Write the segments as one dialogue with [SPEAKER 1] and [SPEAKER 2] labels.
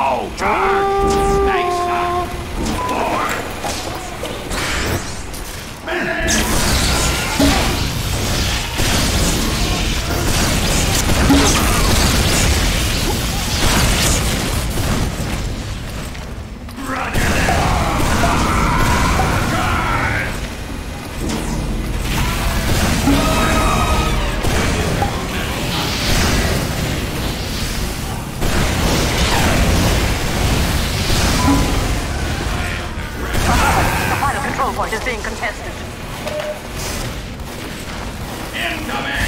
[SPEAKER 1] Charge! Incoming!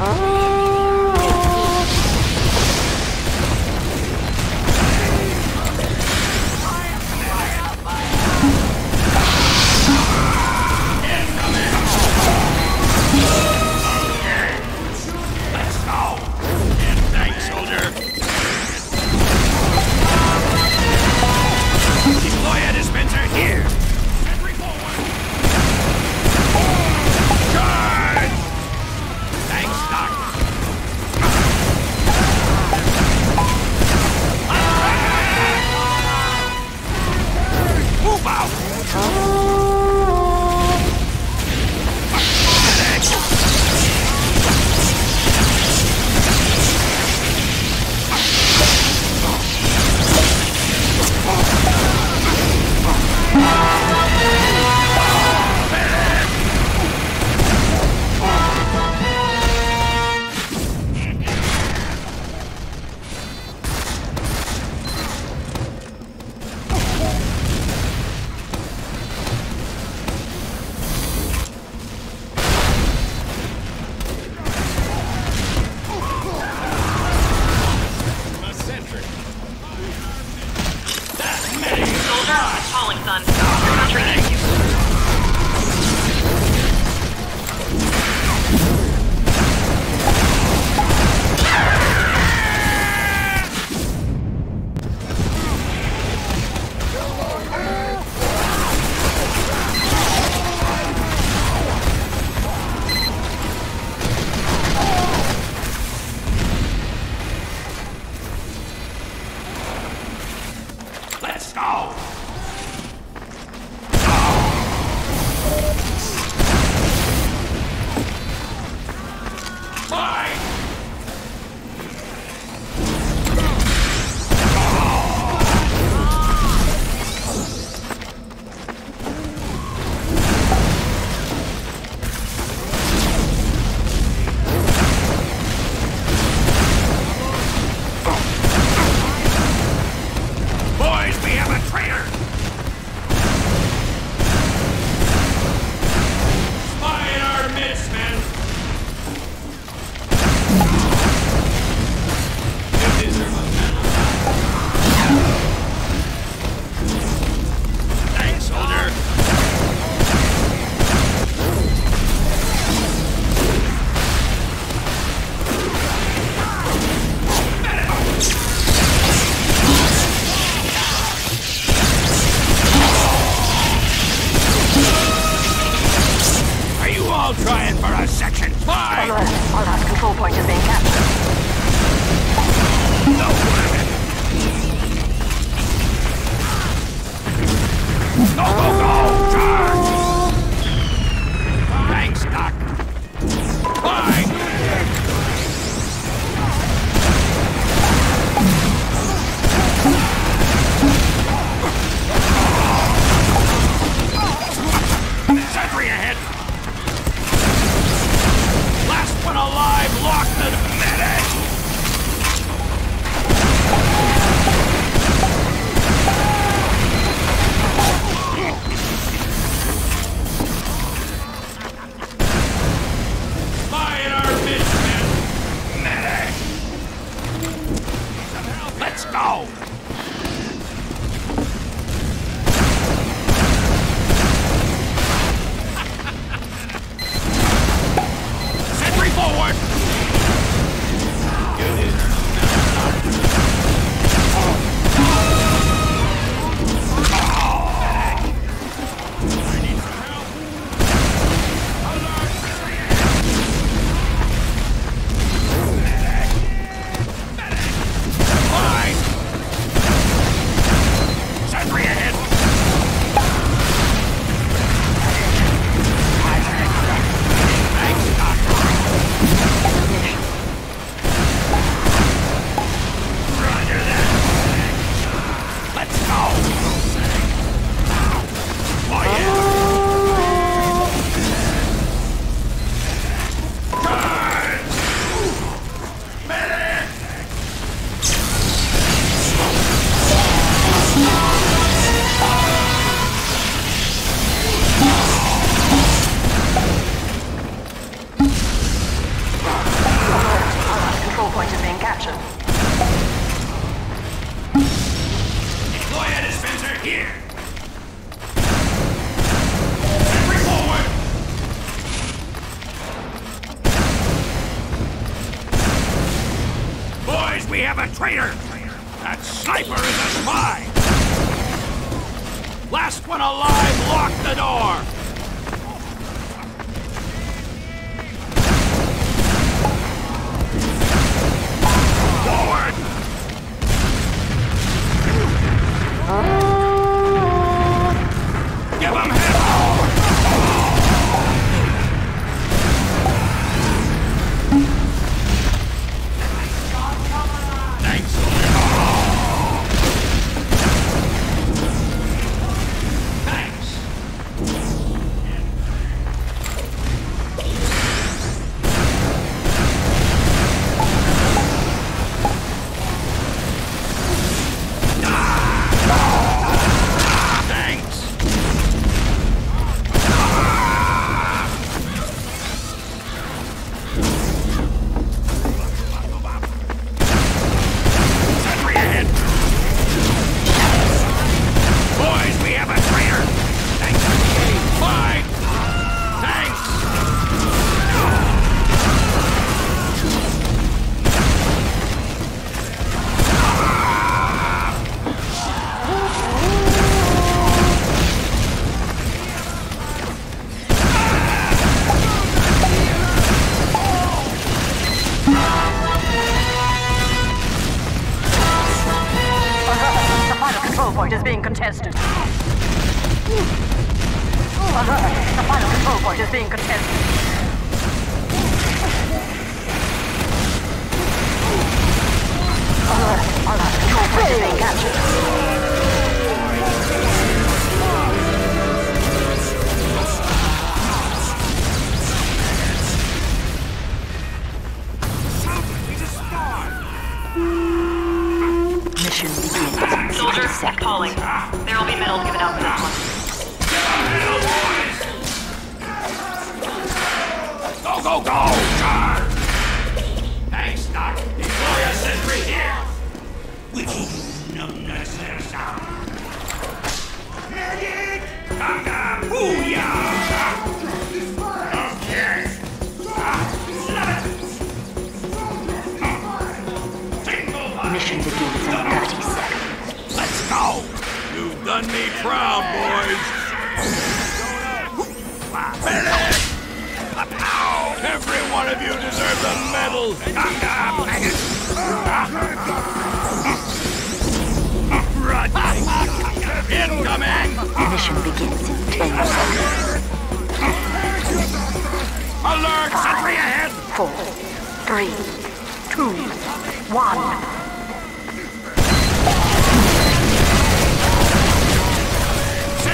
[SPEAKER 1] Ah. Sniper is a spy. Last one alive, lock the door.
[SPEAKER 2] contested. the final control point is being contested. Our last control point is being captured. Soldier, calling.
[SPEAKER 3] There will be medals given out for this one.
[SPEAKER 1] Go, go, go! Charge! Thanks, Doc. Deploy a sentry here! Which is no necessary sound. Medic! Come! Booyah! done me proud, boys. Finish! Every one of you deserves a medal. Incoming!
[SPEAKER 2] Mission begins in 10 seconds.
[SPEAKER 1] Alert! Sentry ahead!
[SPEAKER 2] Four. Three. Two. One.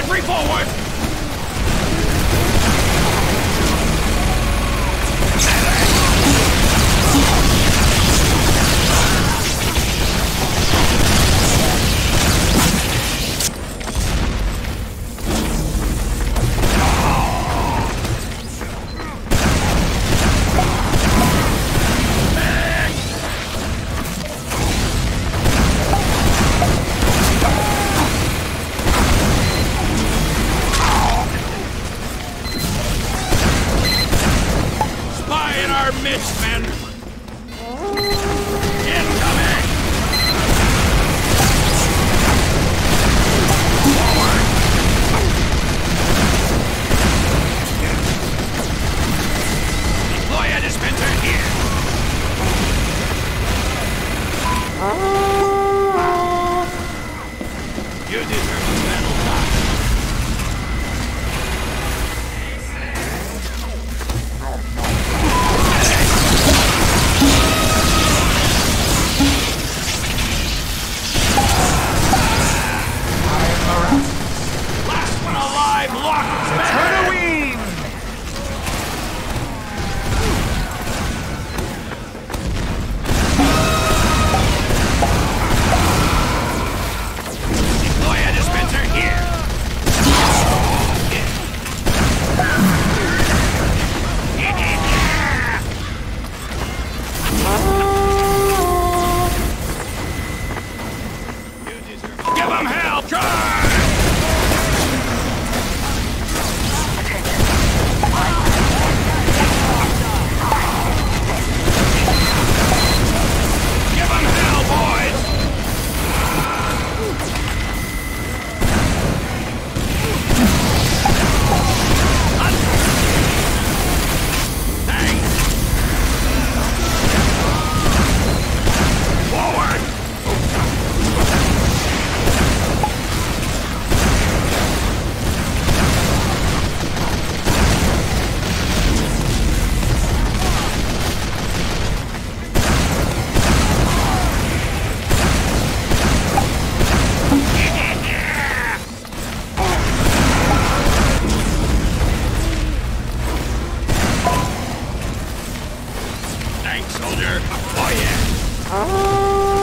[SPEAKER 1] Infantry forward! tank, soldier. Oh, yeah. Oh.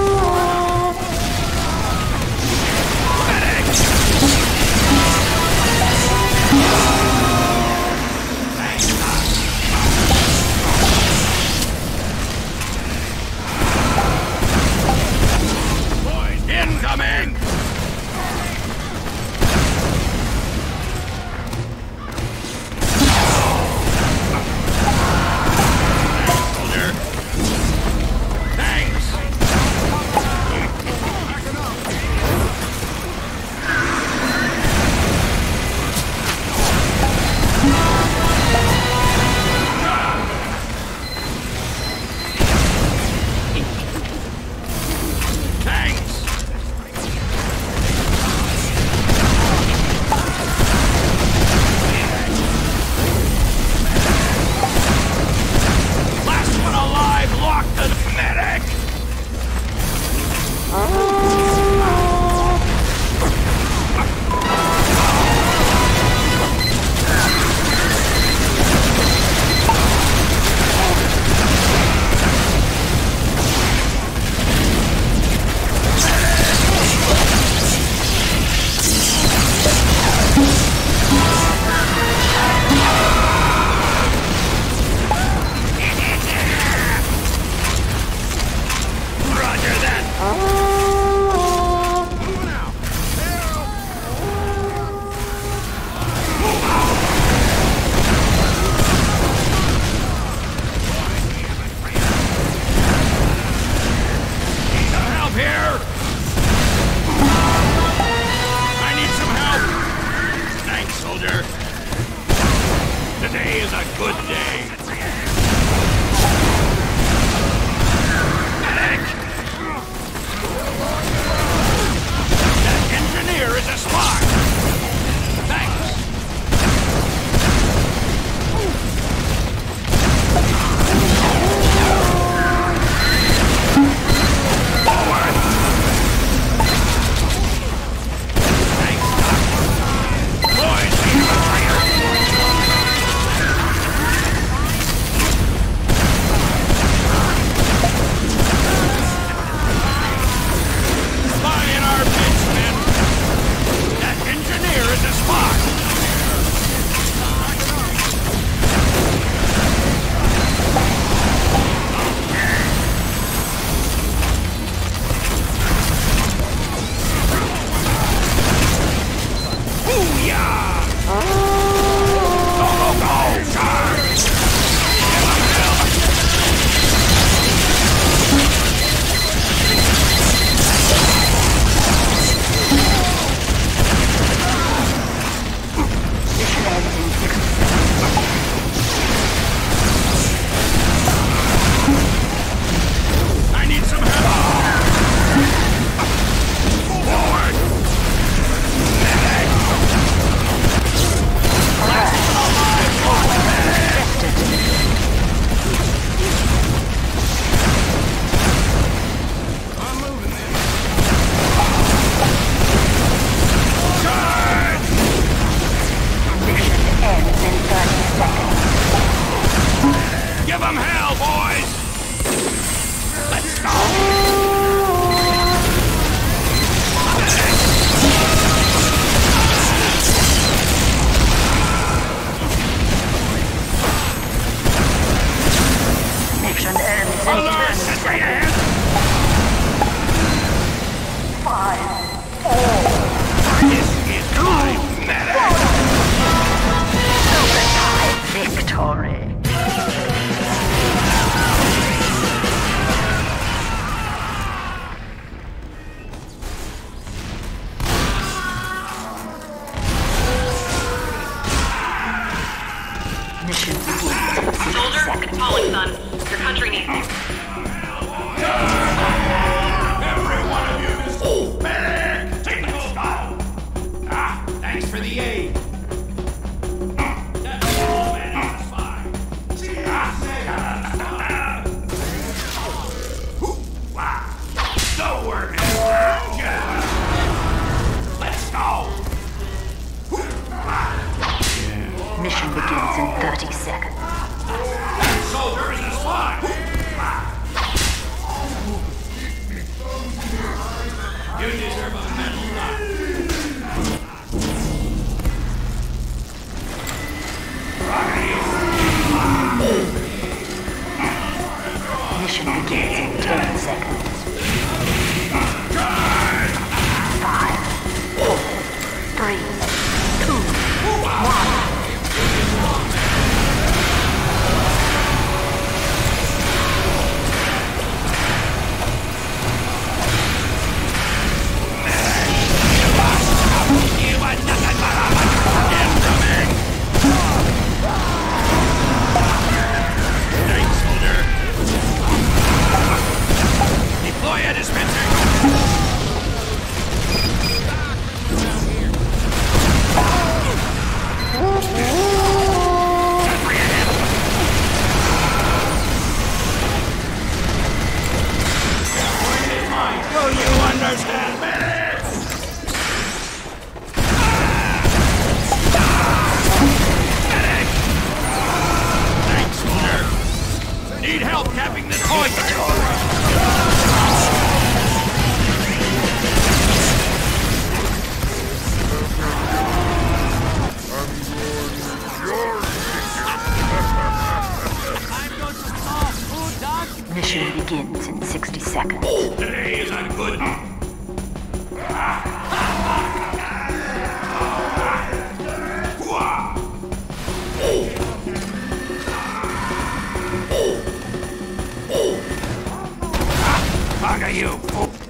[SPEAKER 1] You,